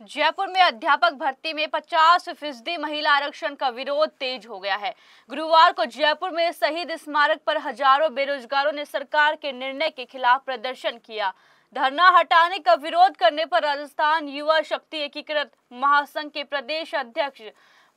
जयपुर में अध्यापक भर्ती में 50 फ़ीसदी महिला आरक्षण का विरोध तेज हो गया है। गुरुवार को जयपुर में शहीद स्मारक पर हज़ारों बेरोजगारों ने सरकार के निर्णय के खिलाफ प्रदर्शन किया। धरना हटाने का विरोध करने पर राजस्थान युवा शक्ति एकीकृत महासंघ के प्रदेश अध्यक्ष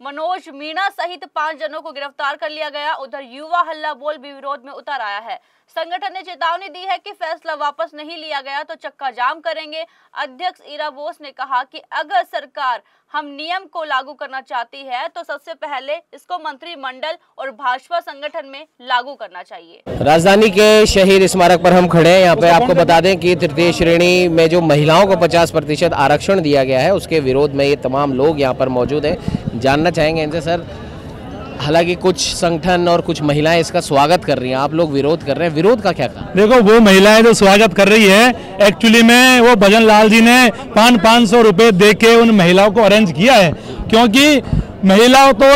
मनोज मीणा सहित पाँच जनों को गिरफ़्तार कर लिया गया। उधर युवा हल्ला बोल भी विरोध में उतर आया है। संगठन ने चेतावनी दी है कि फैसला वापस नहीं लिया गया तो चक्का जाम करेंगे। अध्यक्ष ईरा बोस ने कहा कि अगर सरकार हम नियम को लागू करना चाहती है तो सबसे पहले इसको मंत्रिमंडल और भाजपा संगठन में लागू करना चाहिए। राजधानी के शहीद स्मारक पर हम खड़े हैं। यहाँ पे आपको बता दें कि तृतीय श्रेणी में जो महिलाओं को 50 प्रतिशत आरक्षण दिया गया है, उसके विरोध में ये तमाम लोग यहाँ पर मौजूद हैं। जानना चाहेंगे इनसे, सर। हालाँकि कुछ संगठन और कुछ महिलाएँ इसका स्वागत कर रही हैं। आप लोग विरोध कर रहे हैं। विरोध का क्या कारण? देखो, वो महिलाएँ जो स्वागत कर रही है एक्चुअली में वो भजन लाल जी ने पाँच पाँच सौ रुपये दे के उन महिलाओं को अरेंज किया है। क्योंकि महिलाओं तो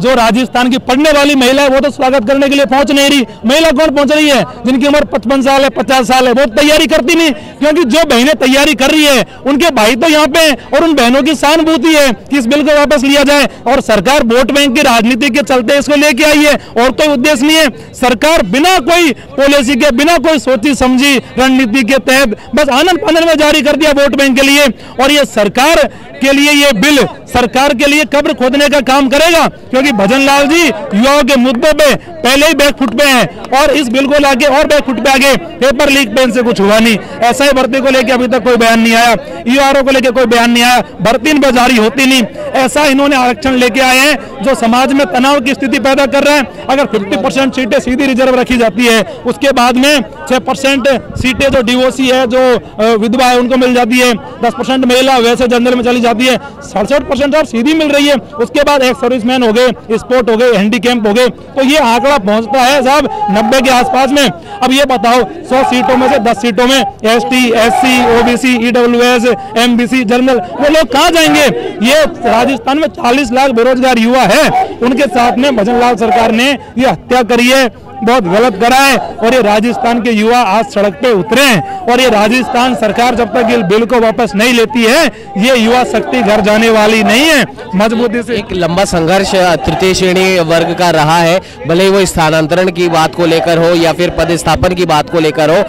जो राजस्थान की पढ़ने वाली महिला है, वो तो स्वागत करने के लिए पहुँच नहीं रही। महिला कौन पहुँच रही है? जिनकी उम्र पचपन साल है, पचास साल है, वो तैयारी करती नहीं। क्योंकि जो बहनें तैयारी कर रही है, उनके भाई तो यहाँ पे और उन बहनों की सहानुभूति है कि इस बिल को वापस लिया जाए। और सरकार वोट बैंक की राजनीति के चलते इसको लेके आई है। और कोई तो उद्देश्य नहीं है। सरकार बिना कोई पॉलिसी के, बिना कोई सोची समझी रणनीति के तहत बस आनंद पानंद में जारी कर दिया वोट बैंक के लिए। और ये सरकार के लिए ये बिल, सरकार के लिए कब्र खोदने का काम करेगा, क्योंकि भजन लाल जी युवाओं के मुद्दों पे पहले ही बैक फुट पे हैं और इस बिल को लाके और बैक फुट पे आगे पेपर लीक पेन से कुछ हुआ नहीं। ऐसा ही भर्ती को लेकर अभी तक कोई बयान नहीं आया। यूआरओ को लेकर कोई बयान नहीं आया। भर्ती इन जारी होती नहीं। ऐसा इन्होंने आरक्षण लेके आए हैं, जो समाज में तनाव की स्थिति पैदा कर रहे हैं। अगर फिफ्टी सीटें सीधी रिज़र्व रखी जाती है, उसके बाद में छह परसेंट सीटें जो डीओसी है, जो विधवा है, उनको मिल जाती है। दस परसेंट महिला वैसे जनरल में चली जाती है। सड़सठ परसेंट और सीधी मिल रही है। उसके बाद एक सर्विसमैन हो गए स्पोर्ट हो गए हैंडीकैम्प हो गए। तो ये आंकड़ा पहुँचता है साहब नब्बे के आसपास में। अब ये बताओ, सौ सीटों में से दस सीटों में S T S C OBC E W S MBC general वो लोग कहाँ जाएँगे? ये राजस्थान में चालीस लाख बेरोजगार युवा है। उनके साथ में भजन लाल सरकार ने ये हत्या करी है। बहुत गलत करा है और ये राजस्थान के युवा आज सड़क पे उतरे हैं और ये राजस्थान सरकार जब तक ये बिल को वापस नहीं लेती है ये युवा शक्ति घर जाने वाली नहीं है। मजबूती से एक लंबा संघर्ष तृतीय श्रेणी वर्ग का रहा है भले ही वो स्थानांतरण की बात को लेकर हो या फिर पदस्थापन की बात को लेकर हो।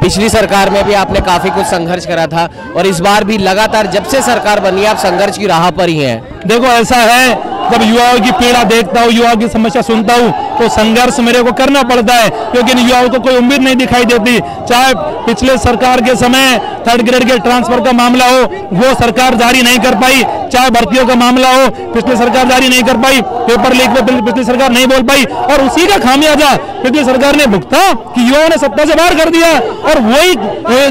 पिछली सरकार में भी आपने काफ़ी कुछ संघर्ष करा था और इस बार भी लगातार जब से सरकार बनी आप संघर्ष की राह पर ही हैं। देखो ऐसा है जब युवाओं की पीड़ा देखता हूँ, युवाओं की समस्या सुनता हूँ तो संघर्ष मेरे को करना पड़ता है, क्योंकि इन युवाओं को कोई उम्मीद नहीं दिखाई देती। चाहे पिछले सरकार के समय थर्ड ग्रेड के ट्रांसफ़र का मामला हो, वो सरकार जारी नहीं कर पाई। चाहे भर्तियों का मामला हो, पिछली सरकार जारी नहीं कर पाई पेपर लीक में पिछली सरकार नहीं बोल पाई, और उसी का खामियाजा पिछली सरकार ने भुगता कि युवाओं ने सत्ता से बाहर कर दिया, और वही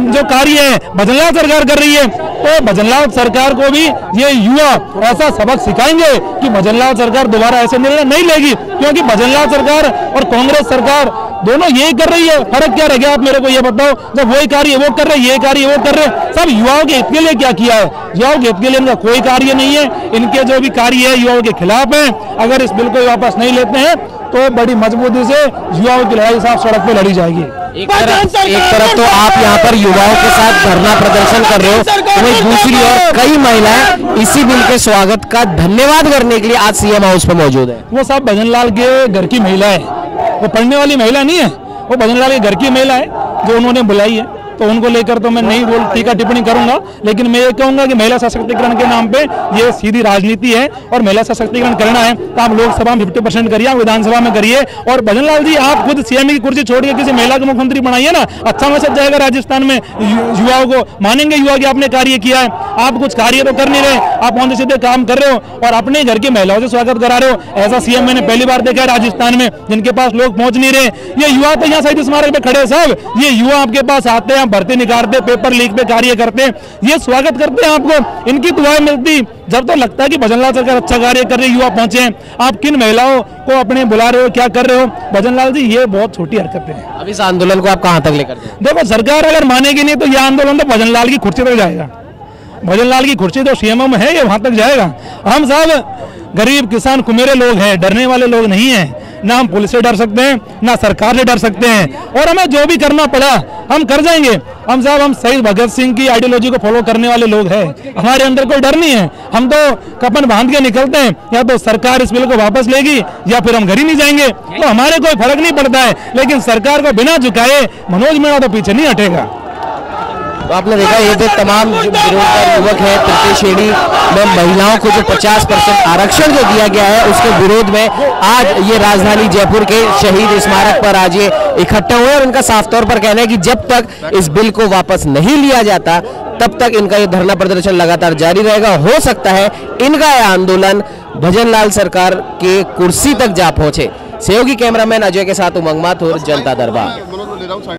जो कार्य है, भजनलाल सरकार कर रही है। तो भजनलाल सरकार को भी ये युवा ऐसा सबक सिखाएँगे कि भजनलाल सरकार दोबारा ऐसे निर्णय नहीं लेगी, क्योंकि भजनलाल सरकार और कांग्रेस सरकार दोनों यही कर रही है। फ़र्क क्या रह गया? आप मेरे को ये बताओ, जब वही कार्य वो कर रहे, ये कार्य वो कर रहे, सब युवाओं के हित के लिए क्या किया है? युवाओं के हित के लिए इनका कोई कार्य नहीं है। इनके जो भी कार्य है, युवाओं के खिलाफ है। अगर इस बिल को वापस नहीं लेते हैं तो बड़ी मजबूती से युवाओं की लड़ाई साफ़ सड़क पे लड़ी जाएगी। एक तरफ़ एक तरफ़ तो आप यहाँ पर युवाओं के साथ धरना प्रदर्शन कर रहे हो। वही दूसरी ओर कई महिलाएँ इसी बिल के स्वागत का धन्यवाद करने के लिए आज सीएम हाउस पर मौजूद है। वो सब भजन लाल के घर की महिला है। वो पढ़ने वाली महिला नहीं है। वो भजन लाल के घर की महिला है जो उन्होंने बुलाई है। तो उनको लेकर तो मैं नहीं बोल टीका टिप्पणी करूँगा, लेकिन मैं ये कहूँगा कि महिला सशक्तिकरण के नाम पे ये सीधी राजनीति है और महिला सशक्तिकरण करना है तो आप लोकसभा में फिफ्टी परसेंट करिए विधानसभा में करिए, और भजन लाल जी, आप खुद सीएम की कुर्सी छोड़िए किसी महिला को मुख्यमंत्री बनाइए ना अच्छा मैसेज जाएगा राजस्थान में युवाओं को, मानेंगे युवा की आपने कार्य किया है, आप कुछ कार्य तो कर नहीं रहे, आप वहाँ सीधे काम कर रहे हो, और अपने घर की महिलाओं से स्वागत करा रहे हो, ऐसा सीएम मैंने पहली बार देखा है राजस्थान में, जिनके पास लोग पहुँच नहीं रहे, ये युवा तो यहाँ शहीद स्मारक पे खड़े साहब ये युवा आपके पास आते हैं भर्ती निकालते पेपर लीक पे कार्य करते ये स्वागत करते हैं आपको। इनकी दुआएँ मिलती। जब तो लगता है कि भजनलाल सरकार अच्छा कार्य कर रही युवा पहुँचे हैं। आप किन महिलाओं को अपने बुला रहे हो क्या कर रहे हो? भजनलाल जी ये बहुत छोटी हरकतें हैं। अब इस आंदोलन को आप कहाँ तक लेकर देखो सरकार अगर मानेगी नहीं तो ये आंदोलन तो भजनलाल की कुर्सी तक जाएगा। भजनलाल की कुर्सी तो सीएमओ में है ये वहाँ तक जाएगा। हम साहब गरीब किसान कुमेरे लोग हैं डरने वाले लोग नहीं हैं। ना हम पुलिस से डर सकते हैं, ना सरकार से डर सकते हैं। और हमें जो भी करना पड़ा, हम कर जाएँगे। हम साहब, हम शहीद भगत सिंह की आइडियोलॉजी को फॉलो करने वाले लोग हैं। हमारे अंदर कोई डर नहीं है। हम तो कपन बाँध के निकलते हैं, या तो सरकार इस बिल को वापस लेगी, या फिर हम घर ही नहीं जाएँगे। तो हमारे कोई फ़र्क नहीं पड़ता है, लेकिन सरकार को बिना झुकाए मनोज मीणा तो पीछे नहीं हटेगा। तो आपने देखा, ये तमाम जो बेरोजगार युवक है, तृतीय श्रेणी में महिलाओं को जो 50 परसेंट आरक्षण जो दिया गया है, उसके विरोध में आज ये राजधानी जयपुर के शहीद स्मारक पर आज ये इकट्ठे हुए और उनका साफ़ तौर पर कहना है कि जब तक इस बिल को वापस नहीं लिया जाता, तब तक इनका ये धरना प्रदर्शन लगातार जारी रहेगा। हो सकता है इनका यह आंदोलन भजनलाल सरकार के कुर्सी तक जा पहुँचे। सहयोगी कैमरामैन अजय के साथ उमंग माथुर, जनता दरबार।